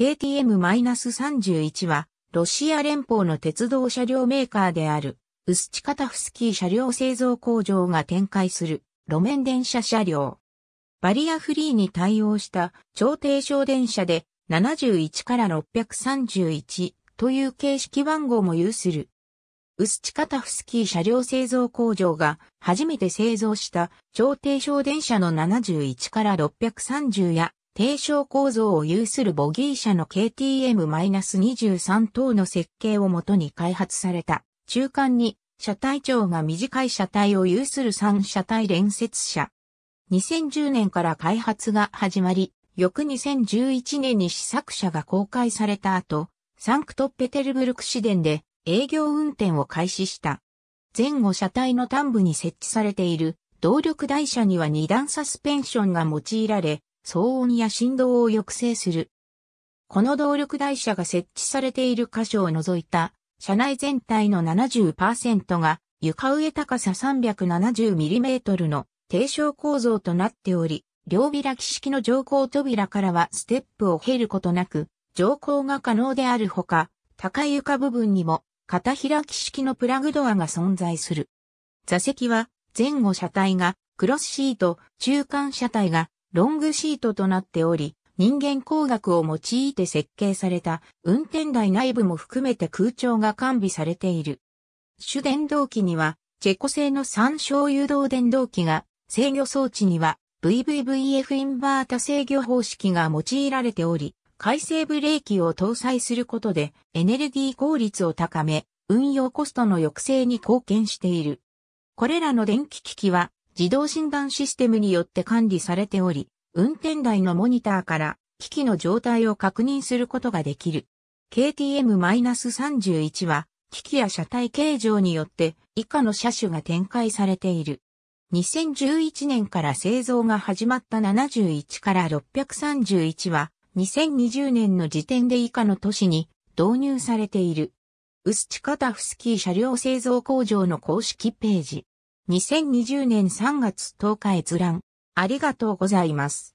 KTM-31 は、ロシア連邦の鉄道車両メーカーである、ウスチカタフスキー車両製造工場が展開する路面電車車両。バリアフリーに対応した超低床電車で71から631という形式番号も有する。ウスチカタフスキー車両製造工場が初めて製造した超低床電車の71から630や低床構造を有するボギー車の KTM-23 等の設計をもとに開発された中間に車体長が短い車体を有する3車体連接車。2010年から開発が始まり、翌2011年に試作車が公開された後、サンクトペテルブルク市電で営業運転を開始した。前後車体の端部に設置されている動力台車には二段サスペンションが用いられ、騒音や振動を抑制する。この動力台車が設置されている箇所を除いた車内全体の70%が床上高さ 370mm の低床構造となっており、両開き式の乗降扉からはステップを経ることなく乗降が可能であるほか、高い床部分にも片開き式のプラグドアが存在する。座席は前後車体がクロスシート、中間車体がロングシートとなっており、人間工学を用いて設計された運転台内部も含めて空調が完備されている。主電動機には、チェコ製の三小誘導電動機が、制御装置には VVVF インバータ制御方式が用いられており、回生ブレーキを搭載することでエネルギー効率を高め、運用コストの抑制に貢献している。これらの電気機器は自動診断システムによって管理されており、運転台のモニターから機器の状態を確認することができる。KTM-31 は機器や車体形状によって以下の車種が展開されている。2011年から製造が始まった71から631は2020年の時点で以下の都市に導入されている。ウスチカタフスキー車両製造工場の公式ページ。2020年3月10日閲覧。ありがとうございます。